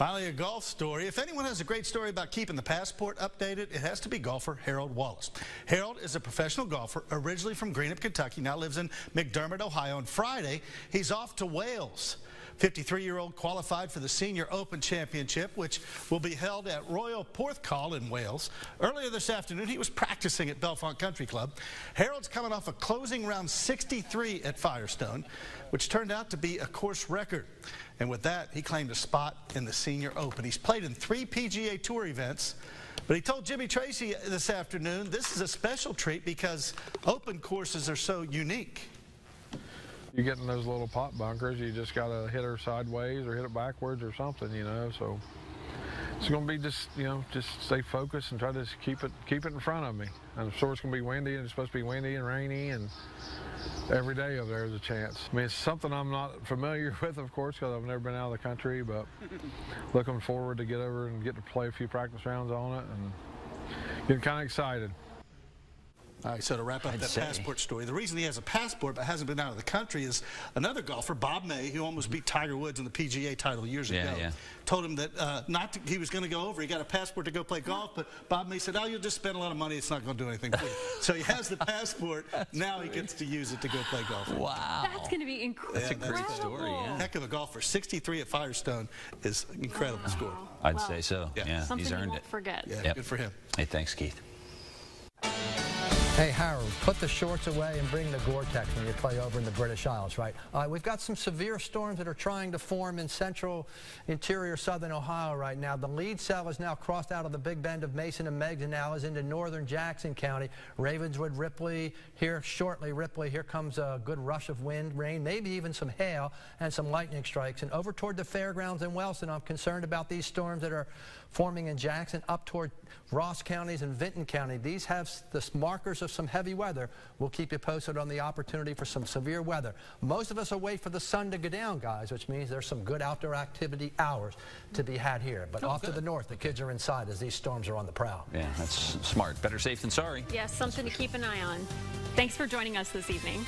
Finally, a golf story. If anyone has a great story about keeping the passport updated, it has to be golfer Harold Wallace. Harold is a professional golfer, originally from Greenup, Kentucky, now lives in McDermott, Ohio. On Friday, he's off to Wales. 53-year-old qualified for the Senior Open Championship, which will be held at Royal Porthcawl in Wales. Earlier this afternoon, he was practicing at Bellefonte Country Club. Harold's coming off a closing round 63 at Firestone, which turned out to be a course record. And with that, he claimed a spot in the Senior Open. He's played in three PGA Tour events, but he told Jimmy Tracy this afternoon this is a special treat because open courses are so unique you get in those little pot bunkers, you just got to hit her sideways or hit it backwards or something, you know. So it's going to be just, you know, just stay focused and try to keep it keep it in front of me. I'm sure it's going to be windy and it's supposed to be windy and rainy and every day over there is a chance. I mean, it's something I'm not familiar with, of course, because I've never been out of the country, but looking forward to get over and get to play a few practice rounds on it and getting kind of excited. All right, so to wrap up I'd that say. passport story, the reason he has a passport but hasn't been out of the country is another golfer, Bob May, who almost beat Tiger Woods in the PGA title years yeah, ago, yeah. told him that uh, not to, he was going to go over. He got a passport to go play golf, but Bob May said, "Oh, you'll just spend a lot of money. It's not going to do anything for you." so he has the passport. now great. he gets to use it to go play golf. Wow, that's going to be incredible. That's a great story. Yeah. Heck of a golfer. 63 at Firestone is an incredible wow. score. I'd wow. say so. Yeah, yeah Something he's earned it. Forget. Yeah, yep. good for him. Hey, thanks, Keith. Hey, Harold, put the shorts away and bring the Gore-Tex when you play over in the British Isles, right? Uh, we've got some severe storms that are trying to form in central, interior southern Ohio right now. The lead cell is now crossed out of the Big Bend of Mason and Meigs and now is into northern Jackson County. Ravenswood, Ripley, here shortly, Ripley, here comes a good rush of wind, rain, maybe even some hail and some lightning strikes. And over toward the fairgrounds in Wellston, I'm concerned about these storms that are forming in Jackson up toward Ross counties and Vinton County. These have the markers of some heavy weather. We'll keep you posted on the opportunity for some severe weather. Most of us will wait for the sun to go down, guys, which means there's some good outdoor activity hours to be had here. But oh, off good. to the north, the kids are inside as these storms are on the prowl. Yeah, that's smart. Better safe than sorry. Yes, something to keep an eye on. Thanks for joining us this evening.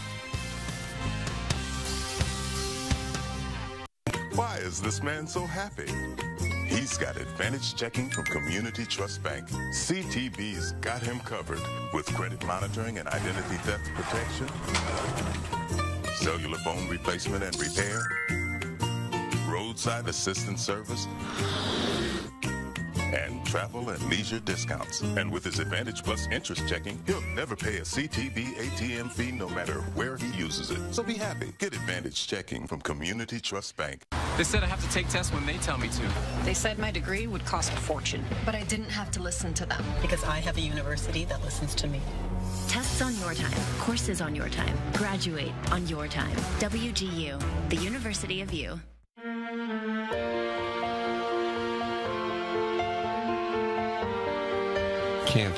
Why is this man so happy? He's got advantage checking from Community Trust Bank. CTB's got him covered with credit monitoring and identity theft protection, cellular phone replacement and repair, roadside assistance service, and travel and leisure discounts. And with his Advantage Plus interest checking, he'll never pay a CTB ATM fee no matter where he uses it. So be happy. Get Advantage checking from Community Trust Bank. They said I have to take tests when they tell me to. They said my degree would cost a fortune. But I didn't have to listen to them. Because I have a university that listens to me. Tests on your time, courses on your time, graduate on your time. WGU, the University of You. Can't